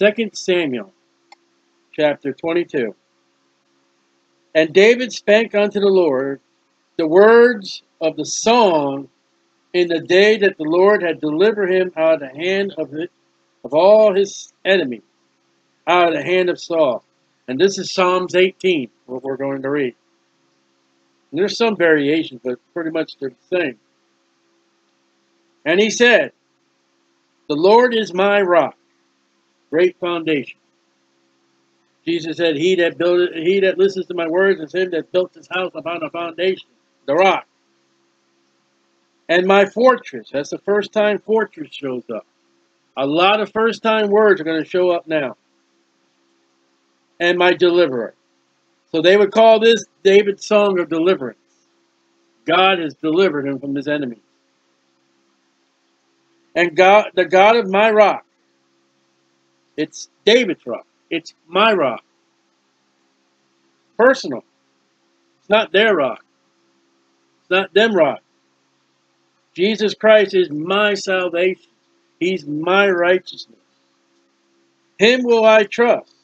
2 Samuel chapter 22. And David spake unto the Lord the words of the song in the day that the Lord had delivered him out of the hand of, it, of all his enemies, out of the hand of Saul. And this is Psalms 18, what we're going to read. And there's some variations, but pretty much the same. And he said, The Lord is my rock, great foundation. Jesus said, He that built he that listens to my words is him that built his house upon a foundation, the rock. And my fortress. That's the first time fortress shows up. A lot of first time words are going to show up now. And my deliverer. So they would call this David's song of deliverance. God has delivered him from his enemies. And God, the God of my rock. It's David's rock. It's my rock. Personal. It's not their rock. It's not them rock. Jesus Christ is my salvation. He's my righteousness. Him will I trust.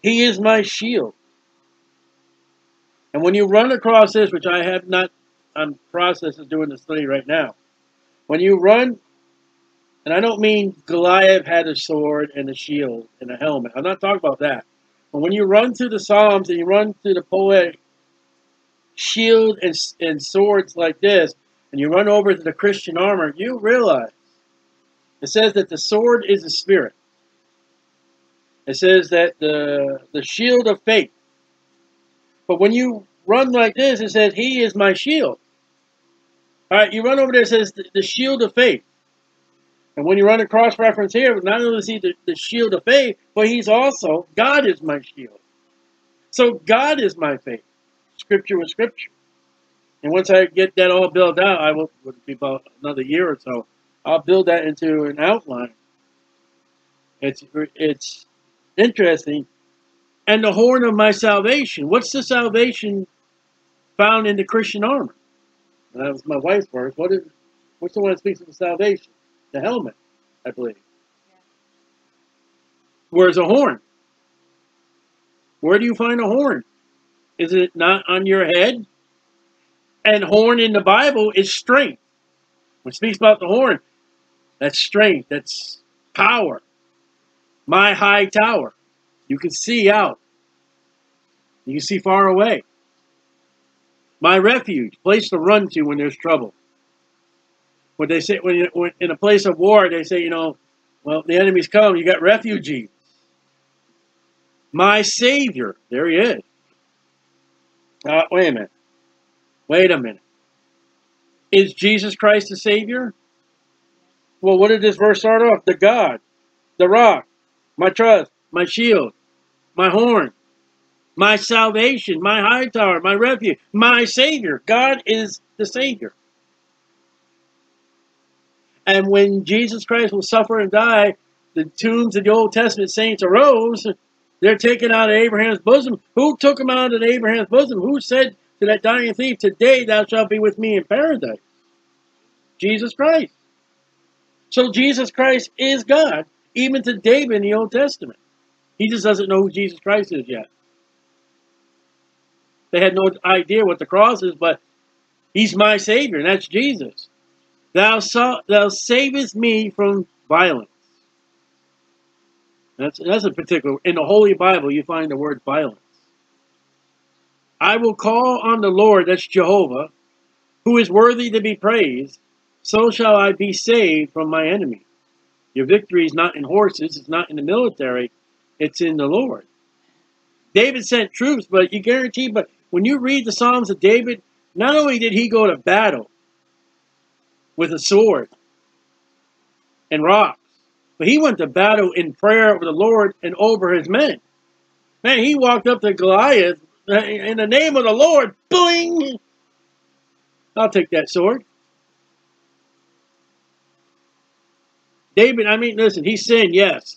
He is my shield. And when you run across this, which I have not, I'm process of doing the study right now. When you run, and I don't mean Goliath had a sword and a shield and a helmet. I'm not talking about that. But when you run through the Psalms and you run through the poetic shield and, and swords like this, and you run over to the Christian armor, you realize it says that the sword is the spirit. It says that the the shield of faith. But when you run like this, it says, He is my shield. All right, you run over there, it says the, the shield of faith. And when you run a cross reference here, not only is he the, the shield of faith, but he's also, God is my shield. So God is my faith. Scripture with scripture. And once I get that all built out, I will, would be about another year or so, I'll build that into an outline. It's, it's interesting. And the horn of my salvation. What's the salvation found in the Christian armor? That was my wife's verse. What is, what's the one that speaks of the salvation? The helmet, I believe. Where's a horn? Where do you find a horn? Is it not on your head? And horn in the Bible is strength. When it speaks about the horn, that's strength, that's power. My high tower. You can see out. You can see far away. My refuge, place to run to when there's trouble. When they say, when, you, when in a place of war, they say, you know, well, the enemy's come, you got refugees. My Savior, there he is. Uh, wait a minute. Wait a minute. Is Jesus Christ the Savior? Well, what did this verse start off? The God, the rock, my trust, my shield, my horn, my salvation, my high tower, my refuge, my Savior. God is the Savior. And when Jesus Christ will suffer and die, the tombs of the Old Testament saints arose. They're taken out of Abraham's bosom. Who took them out of Abraham's bosom? Who said to that dying thief, Today thou shalt be with me in paradise? Jesus Christ. So Jesus Christ is God, even to David in the Old Testament. He just doesn't know who Jesus Christ is yet. They had no idea what the cross is, but he's my Savior, and that's Jesus. Thou, sa thou savest me from violence. That's, that's a particular, in the Holy Bible, you find the word violence. I will call on the Lord, that's Jehovah, who is worthy to be praised, so shall I be saved from my enemy. Your victory is not in horses, it's not in the military, it's in the Lord. David sent troops, but you guarantee, but when you read the Psalms of David, not only did he go to battle with a sword and rocks, but he went to battle in prayer with the Lord and over his men. Man, he walked up to Goliath in the name of the Lord. Boing! I'll take that sword. David, I mean, listen, he sinned, yes.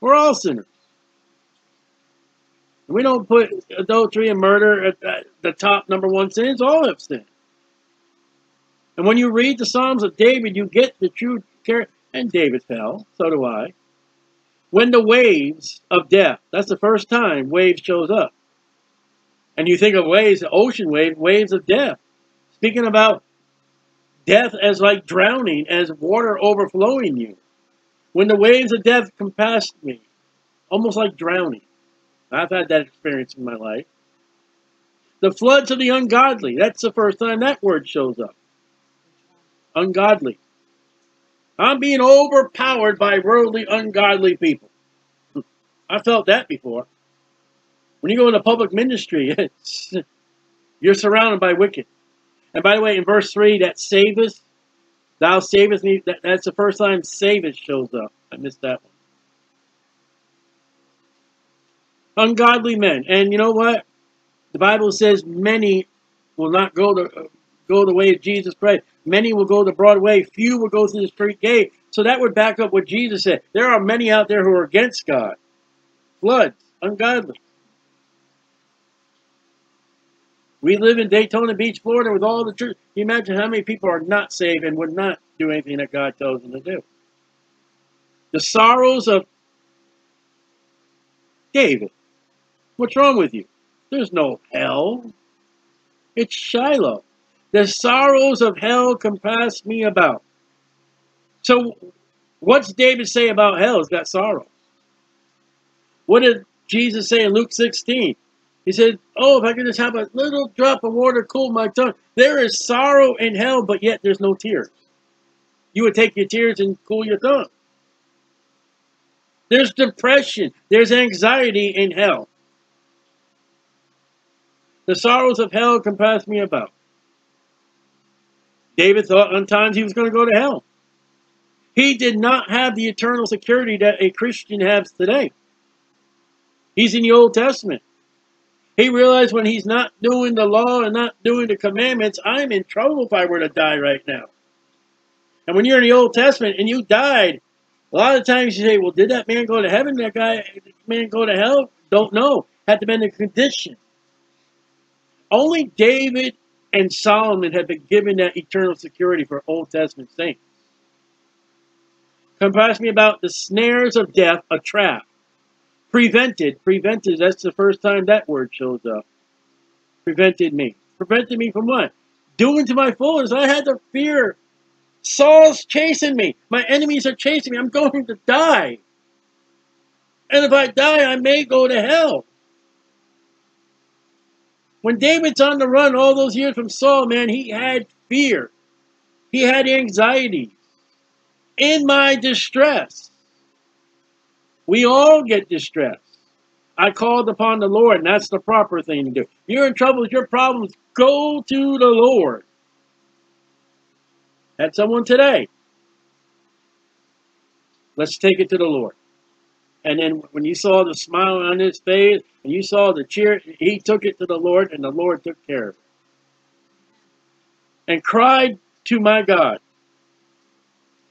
We're all sinners. We don't put adultery and murder at the top number one sins. All have sinned. And when you read the Psalms of David, you get the true character. And David fell. So do I. when the waves of death, that's the first time waves shows up. And you think of waves, ocean wave, waves of death. Speaking about death as like drowning, as water overflowing you. When the waves of death compassed me, almost like drowning. I've had that experience in my life. The floods of the ungodly, that's the first time that word shows up. Ungodly. I'm being overpowered by worldly, ungodly people. I felt that before. When you go into public ministry, you're surrounded by wicked. And by the way, in verse 3, that saveth, thou savest me, that, that's the first time saveth shows up. I missed that one. Ungodly men. And you know what? The Bible says many will not go the, go the way of Jesus Christ. Many will go the broad way. Few will go through the straight gate. So that would back up what Jesus said. There are many out there who are against God. Floods, ungodly. We live in Daytona Beach, Florida with all the church. Can you imagine how many people are not saved and would not do anything that God tells them to do? The sorrows of David. What's wrong with you? There's no hell. It's Shiloh. The sorrows of hell compass me about. So, what's David say about hell? It's got sorrow. What did Jesus say in Luke 16? He said, Oh, if I could just have a little drop of water cool my tongue. There is sorrow in hell, but yet there's no tears. You would take your tears and cool your tongue. There's depression. There's anxiety in hell. The sorrows of hell compass me about. David thought on times he was going to go to hell. He did not have the eternal security that a Christian has today. He's in the Old Testament. He realized when he's not doing the law and not doing the commandments, I'm in trouble if I were to die right now. And when you're in the Old Testament and you died, a lot of times you say, well, did that man go to heaven? That guy, man go to hell? Don't know. Had to be in the condition. Only David and Solomon had been given that eternal security for Old Testament saints. Compass me about the snares of death, a trap. Prevented. Prevented. That's the first time that word shows up. Prevented me. Prevented me from what? Doing to my fullest. I had the fear. Saul's chasing me. My enemies are chasing me. I'm going to die. And if I die, I may go to hell. When David's on the run all those years from Saul, man, he had fear. He had anxiety. In my distress, we all get distressed. I called upon the Lord, and that's the proper thing to do. You're in trouble with your problems, go to the Lord. Had someone today. Let's take it to the Lord. And then when you saw the smile on his face, and you saw the cheer, he took it to the Lord, and the Lord took care of it. And cried to my God.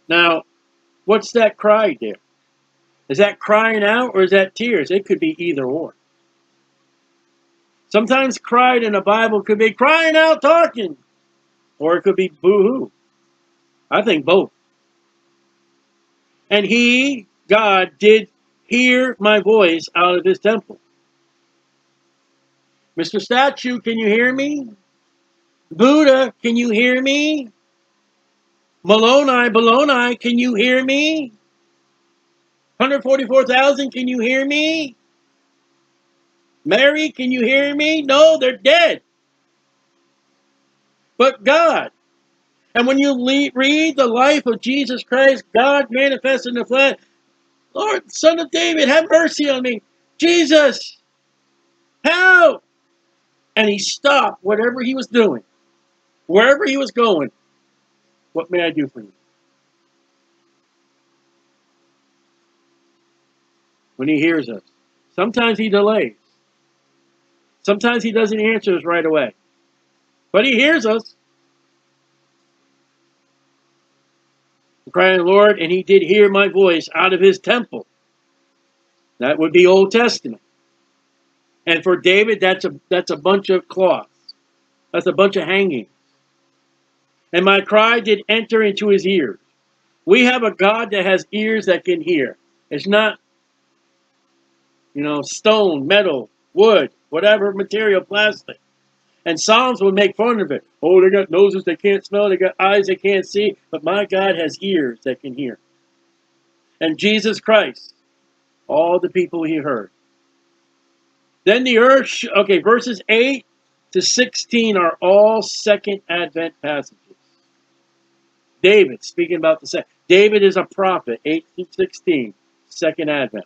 Now, what's that cry there? Is that crying out or is that tears? It could be either or. Sometimes cried in the Bible could be crying out talking, or it could be boo-hoo. I think both. And he, God, did hear my voice out of his temple. Mr. Statue, can you hear me? Buddha, can you hear me? Maloney, Baloney, can you hear me? 144,000, can you hear me? Mary, can you hear me? No, they're dead. But God. And when you read the life of Jesus Christ, God manifested in the flesh, Lord, Son of David, have mercy on me. Jesus, help! And he stopped whatever he was doing, wherever he was going. What may I do for you? when he hears us. Sometimes he delays. Sometimes he doesn't answer us right away. But he hears us. Crying, Lord, and he did hear my voice out of his temple. That would be Old Testament. And for David, that's a that's a bunch of cloths. That's a bunch of hangings. And my cry did enter into his ears. We have a God that has ears that can hear. It's not you know, stone, metal, wood, whatever material, plastic. And Psalms would make fun of it. Oh, they got noses they can't smell, they got eyes they can't see, but my God has ears that can hear. And Jesus Christ, all the people he heard. Then the earth, okay, verses 8 to 16 are all second advent passages. David, speaking about the second. David is a prophet, 8 to 16, second advent.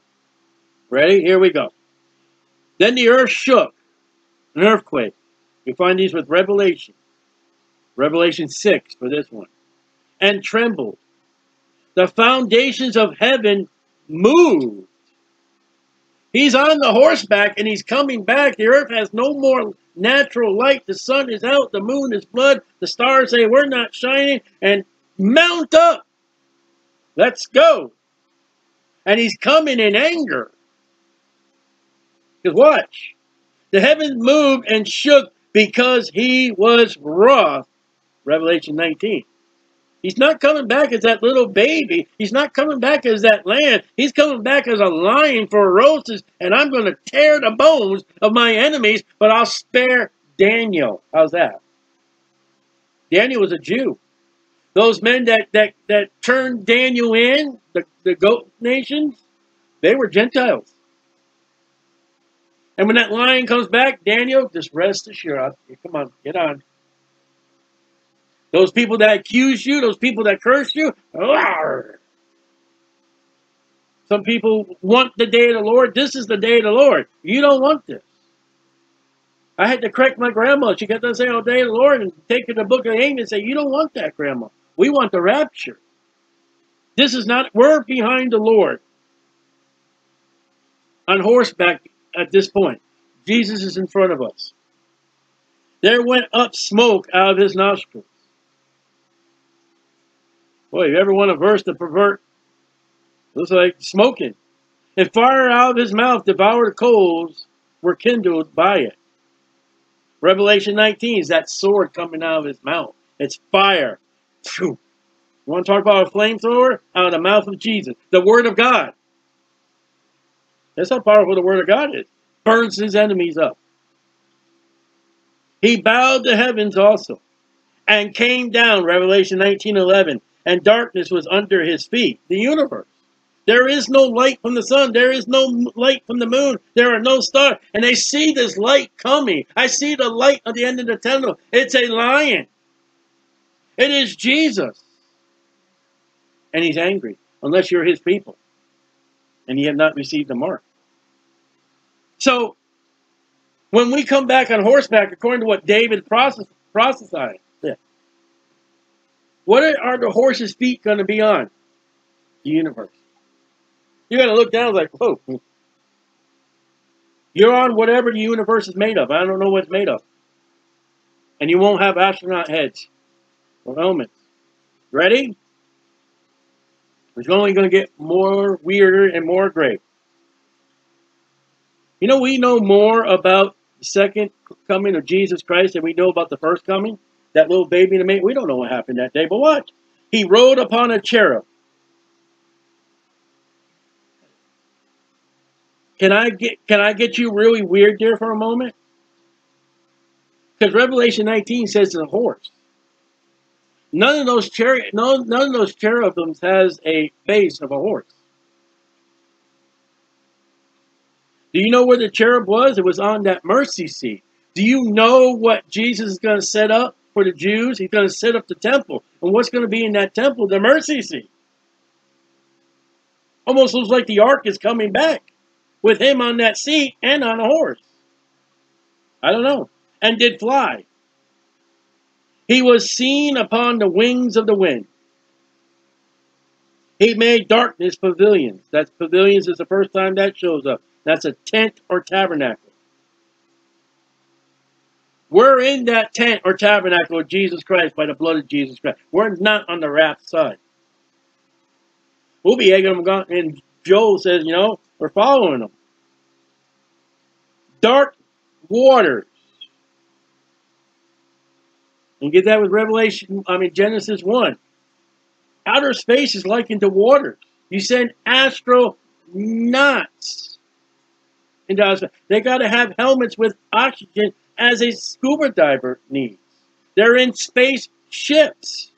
Ready? Here we go. Then the earth shook, an earthquake. You find these with Revelation. Revelation 6 for this one. And trembled. The foundations of heaven moved. He's on the horseback and he's coming back. The earth has no more natural light. The sun is out. The moon is blood. The stars say, We're not shining. And mount up. Let's go. And he's coming in anger. Because watch. The heavens moved and shook because he was wroth. Revelation 19. He's not coming back as that little baby. He's not coming back as that lamb. He's coming back as a lion for roses, and I'm going to tear the bones of my enemies, but I'll spare Daniel. How's that? Daniel was a Jew. Those men that that that turned Daniel in, the, the goat nations, they were Gentiles. And when that lion comes back, Daniel, just rest assured. Come on, get on. Those people that accuse you, those people that curse you, argh. some people want the day of the Lord. This is the day of the Lord. You don't want this. I had to correct my grandma. She kept on saying, oh, day of the Lord, and take her to the book of Amos and say, you don't want that, grandma. We want the rapture. This is not, we're behind the Lord on horseback at this point. Jesus is in front of us. There went up smoke out of his nostrils. Boy, you ever want a verse to pervert? Looks like smoking. And fire out of his mouth devoured coals were kindled by it. Revelation 19 is that sword coming out of his mouth. It's fire. You want to talk about a flamethrower? Out of the mouth of Jesus. The Word of God. That's how powerful the Word of God is. Burns his enemies up. He bowed the heavens also and came down, Revelation 19 11, and darkness was under his feet, the universe. There is no light from the sun. There is no light from the moon. There are no stars. And they see this light coming. I see the light at the end of the tunnel. It's a lion. It is Jesus. And he's angry, unless you're his people. And he had not received a mark. So, when we come back on horseback, according to what David prophesied, what are the horse's feet going to be on? The universe. You got to look down like, whoa. You're on whatever the universe is made of. I don't know what it's made of. And you won't have astronaut heads or helmets. Ready? It's only going to get more weirder and more great. You know, we know more about the second coming of Jesus Christ than we know about the first coming. That little baby in the manger, we don't know what happened that day, but what? He rode upon a cherub. Can I get can I get you really weird there for a moment? Because Revelation 19 says it's a horse. None of those cher no, none of those cherubims has a face of a horse. Do you know where the cherub was? It was on that mercy seat. Do you know what Jesus is going to set up for the Jews? He's going to set up the temple. And what's going to be in that temple? The mercy seat. Almost looks like the ark is coming back with him on that seat and on a horse. I don't know. And did fly. He was seen upon the wings of the wind. He made darkness pavilions. That's pavilions is the first time that shows up. That's a tent or tabernacle. We're in that tent or tabernacle of Jesus Christ by the blood of Jesus Christ. We're not on the wrath side. We'll be egging them and Joel says, you know, we're following them. Dark waters. And get that with Revelation, I mean Genesis 1. Outer space is likened to water. You send astronauts into outer space. They got to have helmets with oxygen as a scuba diver needs. They're in space ships.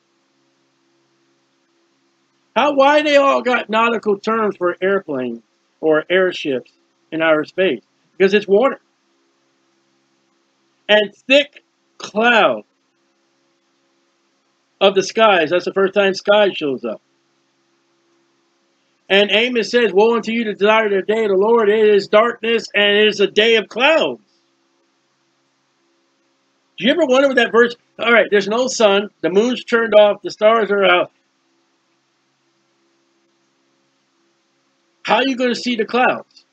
How why they all got nautical terms for airplanes or airships in outer space? Because it's water. And thick cloud of the skies. That's the first time sky shows up. And Amos says, Woe unto you to desire the day of the Lord. It is darkness and it is a day of clouds. Do you ever wonder what that verse? All right, there's no sun. The moon's turned off. The stars are out. How are you going to see the clouds?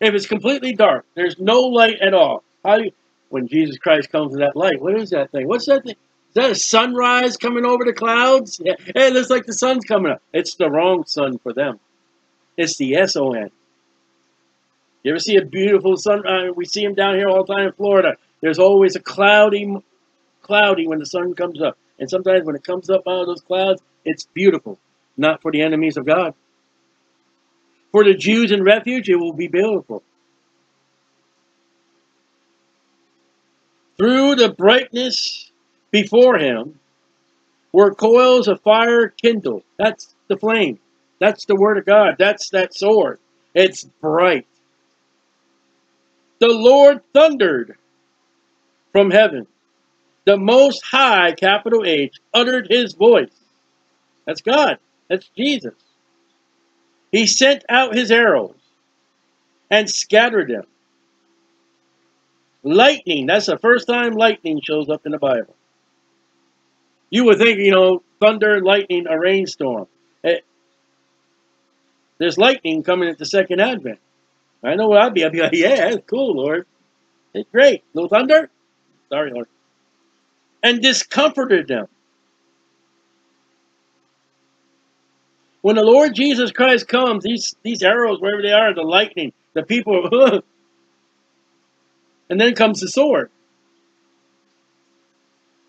If it's completely dark, there's no light at all. How do you, when Jesus Christ comes to that light, what is that thing? What's that thing? Is that a sunrise coming over the clouds? Yeah. Hey, it looks like the sun's coming up. It's the wrong sun for them. It's the S-O-N. You ever see a beautiful sun? Uh, we see them down here all the time in Florida. There's always a cloudy, cloudy when the sun comes up. And sometimes when it comes up out of those clouds, it's beautiful. Not for the enemies of God. For the Jews in refuge, it will be beautiful. Through the brightness before him were coils of fire kindled. That's the flame. That's the word of God. That's that sword. It's bright. The Lord thundered from heaven. The Most High, capital H, uttered his voice. That's God. That's Jesus. He sent out his arrows and scattered them. Lightning, that's the first time lightning shows up in the Bible. You would think, you know, thunder, lightning, a rainstorm. Eh, there's lightning coming at the second advent. I know what I'd be. I'd be like, yeah, cool, Lord. It's great. No thunder? Sorry, Lord. And discomforted them. When the Lord Jesus Christ comes, these, these arrows, wherever they are, the lightning, the people, and then comes the sword.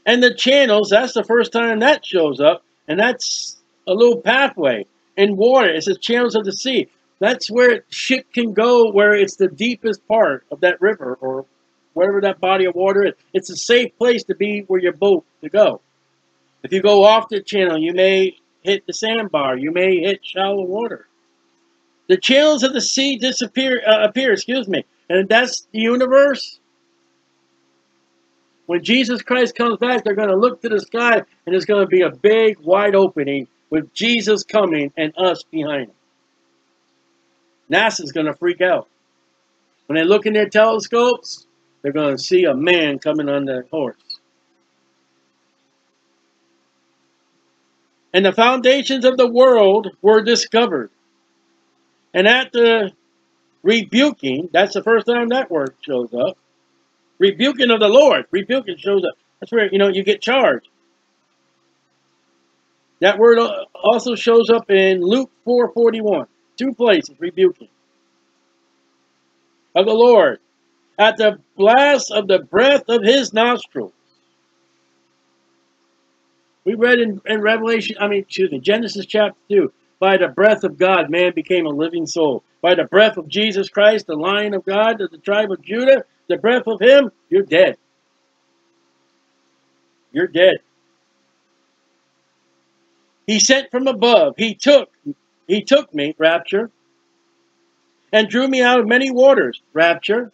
And the channels, that's the first time that shows up, and that's a little pathway in water. It says channels of the sea. That's where ship can go, where it's the deepest part of that river or whatever that body of water is. It's a safe place to be where your boat to go. If you go off the channel, you may hit the sandbar. You may hit shallow water. The channels of the sea disappear, uh, appear, excuse me, and that's the universe. When Jesus Christ comes back, they're going to look to the sky, and there's going to be a big, wide opening with Jesus coming and us behind him. NASA's going to freak out. When they look in their telescopes, they're going to see a man coming on the horse. and the foundations of the world were discovered. And at the rebuking, that's the first time that word shows up. Rebuking of the Lord. Rebuking shows up. That's where, you know, you get charged. That word also shows up in Luke 4.41. Two places, rebuking. Of the Lord. At the blast of the breath of his nostrils. We read in, in Revelation, I mean, excuse me, Genesis chapter 2. By the breath of God, man became a living soul. By the breath of Jesus Christ, the Lion of God, of the tribe of Judah, the breath of him, you're dead. You're dead. He sent from above. He took, he took me, rapture, and drew me out of many waters, rapture.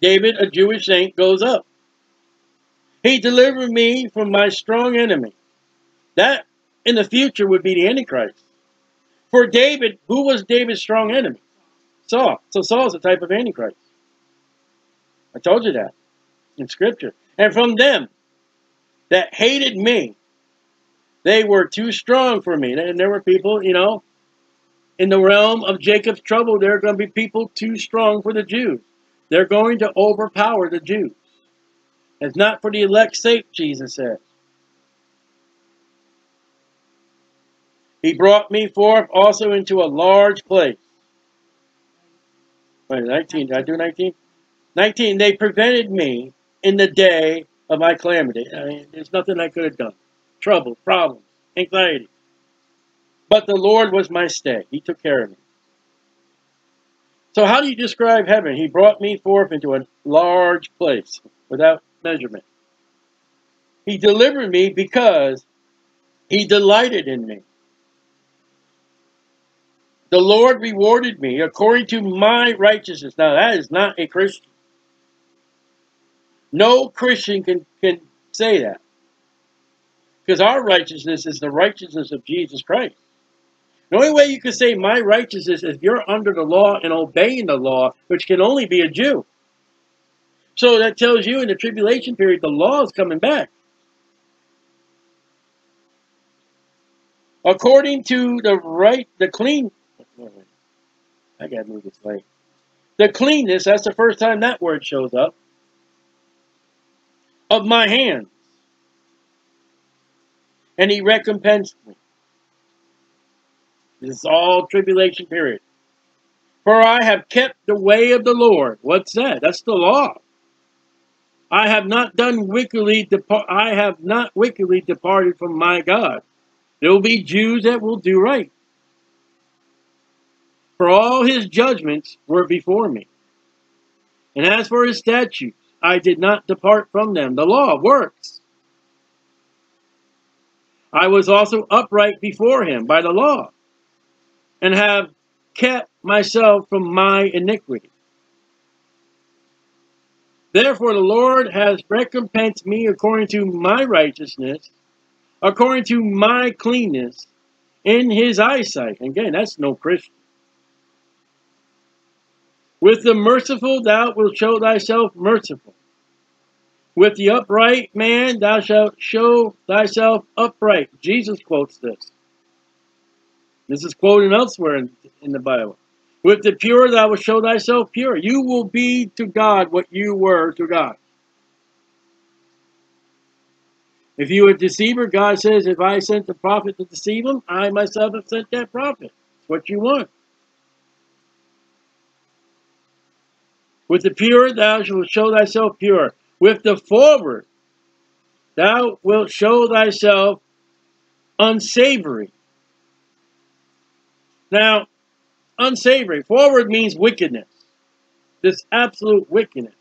David, a Jewish saint, goes up. He delivered me from my strong enemy. That in the future would be the Antichrist. For David, who was David's strong enemy? Saul. So Saul's a type of Antichrist. I told you that in Scripture. And from them that hated me, they were too strong for me. And there were people, you know, in the realm of Jacob's trouble, there are going to be people too strong for the Jews. They're going to overpower the Jews. It's not for the elect's sake, Jesus says. He brought me forth also into a large place. Wait, 19. Did I do 19? 19. They prevented me in the day of my calamity. I mean, there's nothing I could have done. Trouble, problems, anxiety. But the Lord was my stay. He took care of me. So how do you describe heaven? He brought me forth into a large place without measurement. He delivered me because he delighted in me. The Lord rewarded me according to my righteousness. Now that is not a Christian. No Christian can, can say that. Because our righteousness is the righteousness of Jesus Christ. The only way you can say my righteousness is if you're under the law and obeying the law, which can only be a Jew. So that tells you in the tribulation period, the law is coming back. According to the right, the clean, I gotta move this way. The cleanness, that's the first time that word shows up, of my hands. And he recompensed me. This is all tribulation period. For I have kept the way of the Lord. What's that? That's the law. I have not done wickedly. I have not wickedly departed from my God. There will be Jews that will do right. For all his judgments were before me. And as for his statutes, I did not depart from them. The law works. I was also upright before him by the law and have kept myself from my iniquity. Therefore the Lord has recompensed me according to my righteousness, according to my cleanness in his eyesight. Again, that's no Christian. With the merciful thou wilt show thyself merciful. With the upright man thou shalt show thyself upright. Jesus quotes this. This is quoted elsewhere in, in the Bible. With the pure thou wilt show thyself pure. You will be to God what you were to God. If you are a deceiver, God says, if I sent the prophet to deceive him, I myself have sent that prophet. It's what you want. With the pure thou shalt show thyself pure. With the forward thou wilt show thyself unsavory. Now, unsavory. Forward means wickedness. This absolute wickedness.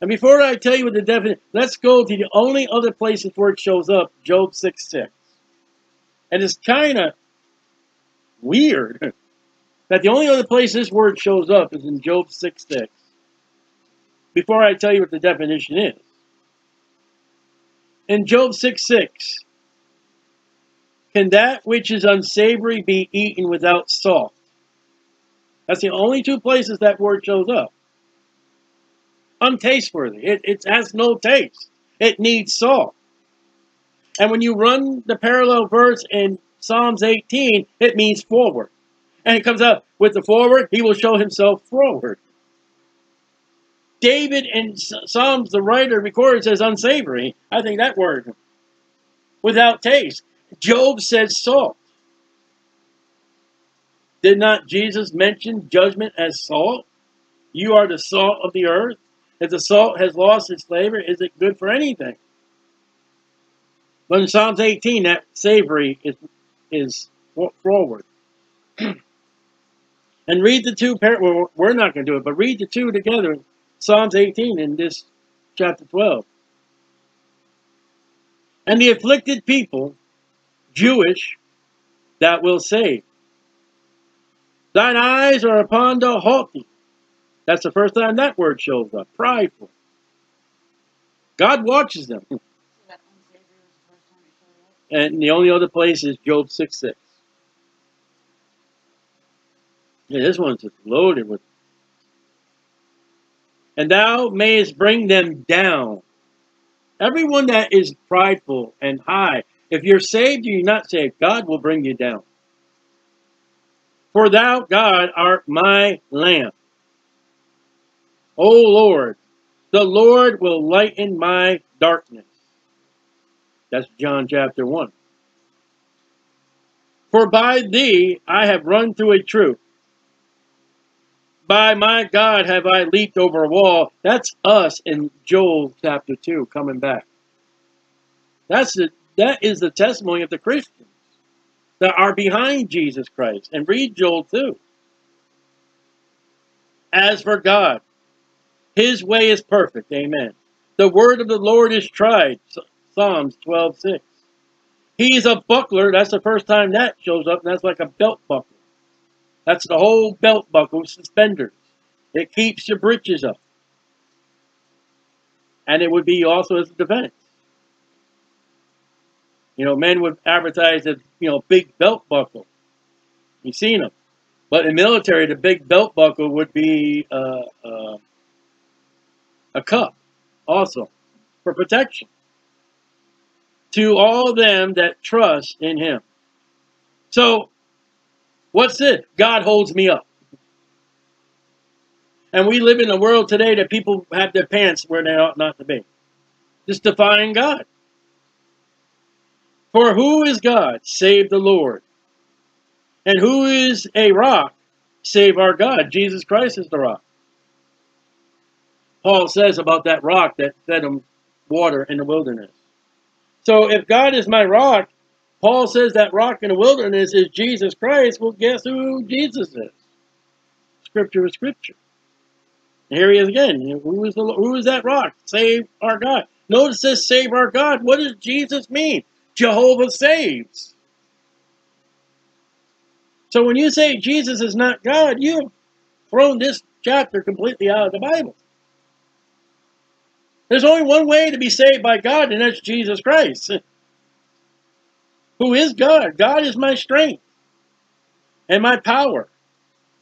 And before I tell you what the definition, let's go to the only other places where it shows up, Job 6 6. And it's kind of weird that the only other place this word shows up is in Job 6 6. Before I tell you what the definition is. In Job 6 6, can that which is unsavory be eaten without salt? That's the only two places that word shows up. Untasteworthy. It, it has no taste. It needs salt. And when you run the parallel verse in Psalms 18, it means forward. And it comes out with the forward, he will show himself forward. David in Psalms, the writer records as unsavory. I think that word, without taste. Job says salt. Did not Jesus mention judgment as salt? You are the salt of the earth. If the salt has lost its flavor, is it good for anything? But in Psalms 18, that savory is, is forward. and read the two, well, we're not going to do it, but read the two together. Psalms 18 in this chapter 12. And the afflicted people Jewish that will say, Thine eyes are upon the haughty. That's the first time that word shows up. Prideful. God watches them. And the only other place is Job 6 6. Yeah, this one's loaded with. And thou mayest bring them down. Everyone that is prideful and high if you're saved you're not saved, God will bring you down. For thou, God, art my lamp. O Lord, the Lord will lighten my darkness. That's John chapter 1. For by thee I have run through a troop. By my God have I leaped over a wall. That's us in Joel chapter 2 coming back. That's the, that is the testimony of the Christians that are behind Jesus Christ. And read Joel 2. As for God, his way is perfect. Amen. The word of the Lord is tried. Psalms 12, 6. He's a buckler. That's the first time that shows up, that's like a belt buckle. That's the whole belt buckle, suspenders. It keeps your breeches up. And it would be also as a defense. You know, men would advertise as, you know, big belt buckle. You've seen them. But in military, the big belt buckle would be uh, uh, a cup also for protection to all them that trust in him. So, what's it? God holds me up. And we live in a world today that people have their pants where they ought not to be. Just defying God. For who is God save the Lord? And who is a rock save our God? Jesus Christ is the rock. Paul says about that rock that fed him water in the wilderness. So if God is my rock, Paul says that rock in the wilderness is Jesus Christ. Well, guess who Jesus is? Scripture is Scripture. Here he is again. Who is, the, who is that rock? Save our God. Notice this, save our God. What does Jesus mean? Jehovah saves. So when you say Jesus is not God, you have thrown this chapter completely out of the Bible. There's only one way to be saved by God, and that's Jesus Christ. Who is God? God is my strength and my power.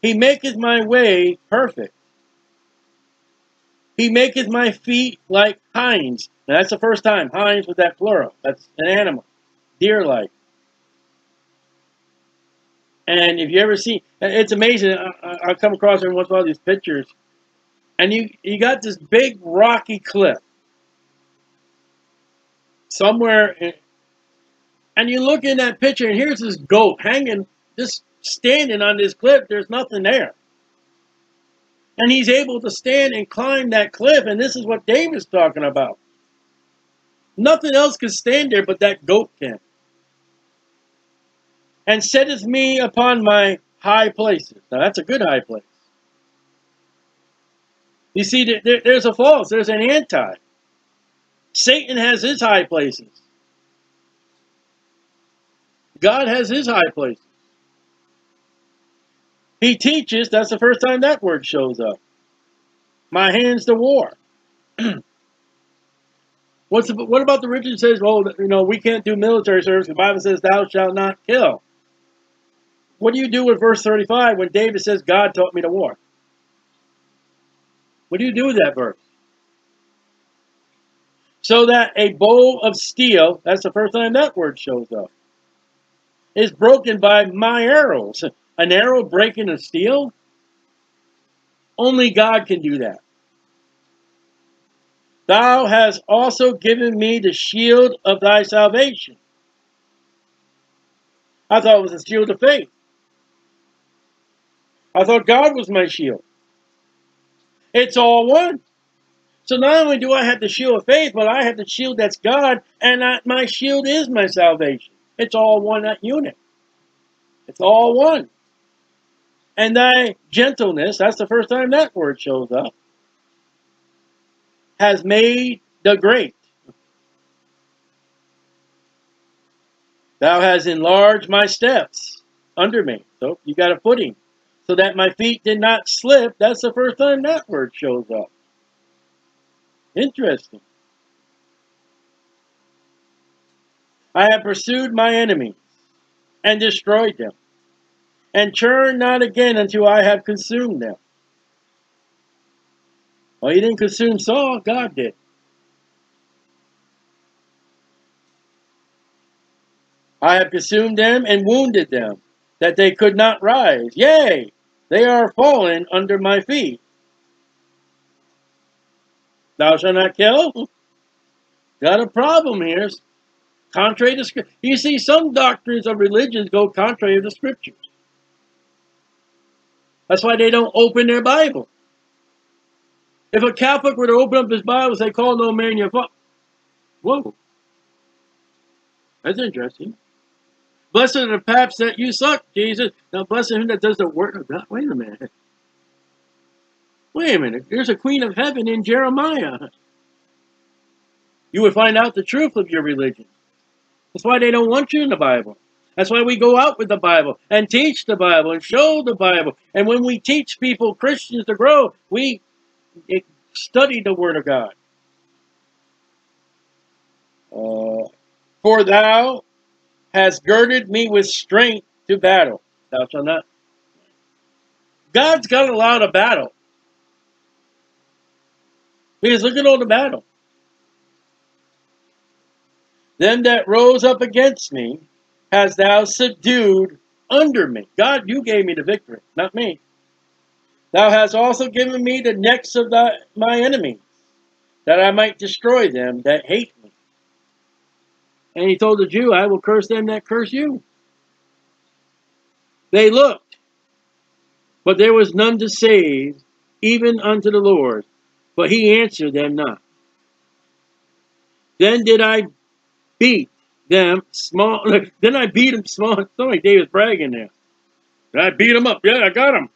He maketh my way perfect. He maketh my feet like hinds. Now that's the first time. Hinds with that plural. That's an animal. Deer-like. And if you ever see, it's amazing. I, come across every once in a while these pictures and you you got this big rocky cliff somewhere in, and you look in that picture and here's this goat hanging just standing on this cliff. There's nothing there. And he's able to stand and climb that cliff and this is what david's talking about. Nothing else can stand there but that goat can. And setteth me upon my high places. Now that's a good high place. You see, there, there's a false, there's an anti. Satan has his high places. God has his high places. He teaches, that's the first time that word shows up. My hands to war. What's the, what about the Richard says, well, you know, we can't do military service. The Bible says, thou shalt not kill. What do you do with verse 35 when David says, God taught me to war? What do you do with that verse? So that a bow of steel, that's the first time that word shows up, is broken by my arrows. An arrow breaking a steel? Only God can do that. Thou hast also given me the shield of thy salvation. I thought it was a shield of faith. I thought God was my shield. It's all one. So not only do I have the shield of faith, but I have the shield that's God, and I, my shield is my salvation. It's all one unit. It's all one. And thy gentleness, that's the first time that word shows up, has made the great. Thou has enlarged my steps under me. So you got a footing so that my feet did not slip. That's the first time that word shows up. Interesting. I have pursued my enemies and destroyed them, and turn not again until I have consumed them. Well, he didn't consume Saul, God did. I have consumed them and wounded them that they could not rise. Yea, they are fallen under my feet. Thou shalt not kill? Got a problem here. Contrary to Scripture. You see, some doctrines of religions go contrary to the Scriptures. That's why they don't open their Bible. If a Catholic were to open up his Bible and say, call no man your father. Whoa. That's interesting. Blessed are the paps that you suck, Jesus. Now blessed him that does the work of God. Wait a minute. Wait a minute. There's a queen of heaven in Jeremiah. You would find out the truth of your religion. That's why they don't want you in the Bible. That's why we go out with the Bible and teach the Bible and show the Bible. And when we teach people, Christians, to grow, we study the Word of God. Uh, For thou hast girded me with strength to battle. Thou shalt not. God's got a lot of battle. Because look at all the battle. Them that rose up against me hast thou subdued under me. God, you gave me the victory, not me. Thou hast also given me the necks of thy, my enemies, that I might destroy them that hate me. And he told the Jew, I will curse them that curse you. They looked, but there was none to save, even unto the Lord. But he answered them not. Then did I beat them small. Then I beat them small. So like David's bragging there. I beat them up. Yeah, I got them.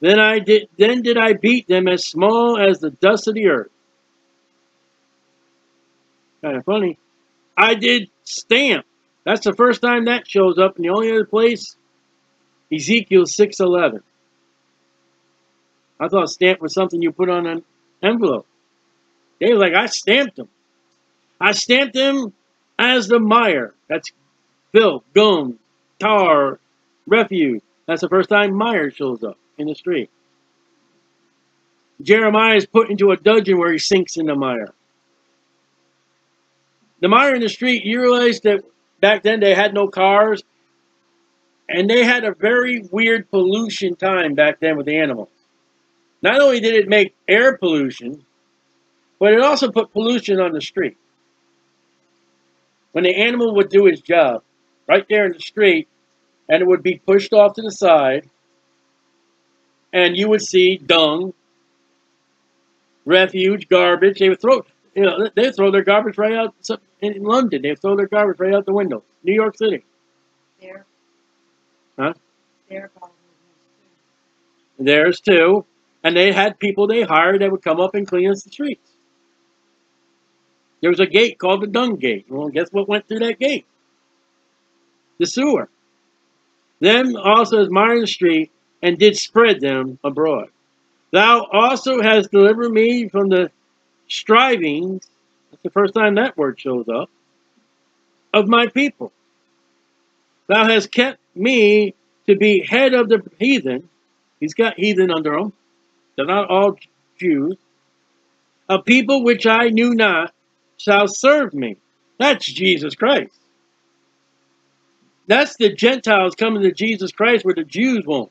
Then I did. Then did I beat them as small as the dust of the earth. Kind of funny. I did stamp. That's the first time that shows up. And the only other place, Ezekiel six eleven. I thought stamp was something you put on an envelope. They like, I stamped them. I stamped them as the mire. That's filth, gum, tar, refuse. That's the first time mire shows up in the street. Jeremiah is put into a dungeon where he sinks in the mire. The mire in the street, you realize that back then they had no cars, and they had a very weird pollution time back then with the animals. Not only did it make air pollution, but it also put pollution on the street. When the animal would do his job, right there in the street, and it would be pushed off to the side, and you would see dung, refuge, garbage. They would throw, you know, they throw their garbage right out in London. They throw their garbage right out the window. New York City. There. Huh? There. There's two. And they had people they hired that would come up and clean us the streets. There was a gate called the dung gate. Well, guess what went through that gate? The sewer. Them also is the street, and did spread them abroad. Thou also hast delivered me from the strivings, that's the first time that word shows up, of my people. Thou hast kept me to be head of the heathen. He's got heathen under him. They're not all Jews. A people which I knew not shall serve me. That's Jesus Christ. That's the Gentiles coming to Jesus Christ where the Jews won't.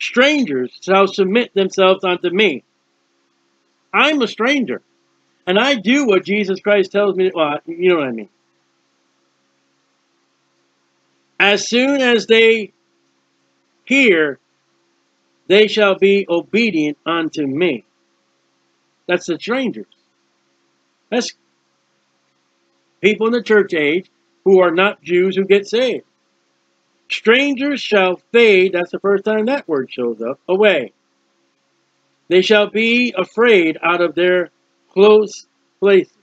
Strangers shall submit themselves unto me. I'm a stranger. And I do what Jesus Christ tells me. Well, you know what I mean. As soon as they hear they shall be obedient unto me. That's the strangers. That's people in the church age who are not Jews who get saved. Strangers shall fade, that's the first time that word shows up, away. They shall be afraid out of their close places.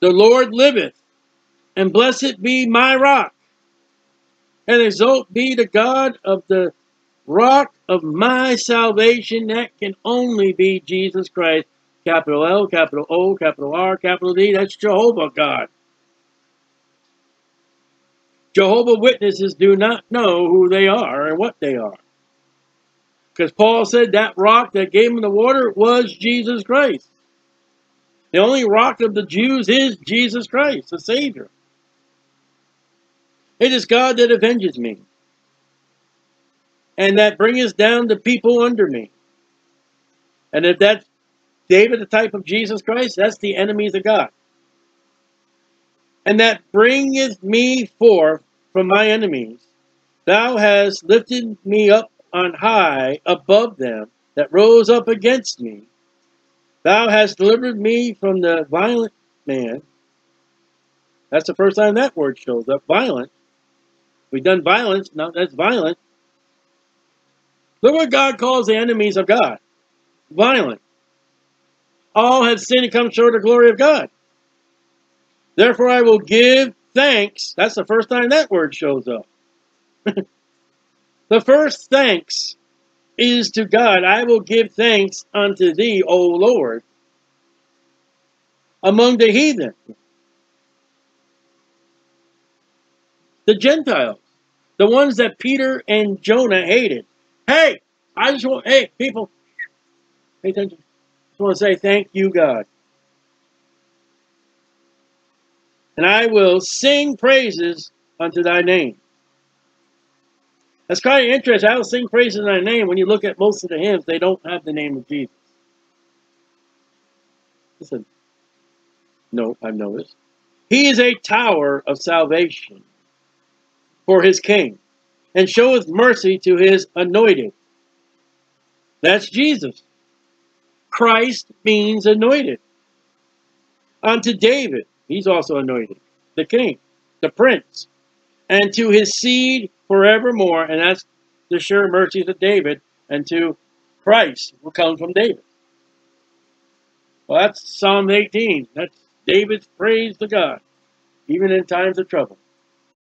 The Lord liveth, and blessed be my rock and exalt be the God of the rock of my salvation. That can only be Jesus Christ. Capital L, capital O, capital R, capital D. That's Jehovah God. Jehovah Witnesses do not know who they are and what they are. Because Paul said that rock that gave him the water was Jesus Christ. The only rock of the Jews is Jesus Christ, the Savior. It is God that avenges me, and that bringeth down the people under me. And if that's David, the type of Jesus Christ, that's the enemies of God. And that bringeth me forth from my enemies. Thou hast lifted me up on high above them that rose up against me. Thou hast delivered me from the violent man. That's the first time that word shows up. Violent. We've done violence. Now that's violent. Look what God calls the enemies of God. Violent. All have sinned and come short of the glory of God. Therefore I will give thanks. That's the first time that word shows up. the first thanks is to God. I will give thanks unto thee, O Lord, among the heathen. The Gentiles. The ones that Peter and Jonah hated. Hey, I just want, hey, people, pay attention. Just want to say thank you, God. And I will sing praises unto thy name. That's kind of interesting. I will sing praises in thy name. When you look at most of the hymns, they don't have the name of Jesus. Listen. No, I've noticed. He is a tower of salvation for his king, and showeth mercy to his anointed. That's Jesus. Christ means anointed. Unto David, he's also anointed, the king, the prince, and to his seed forevermore, and that's the sure mercies of David, and to Christ will come from David. Well, that's Psalm 18. That's David's praise to God, even in times of trouble.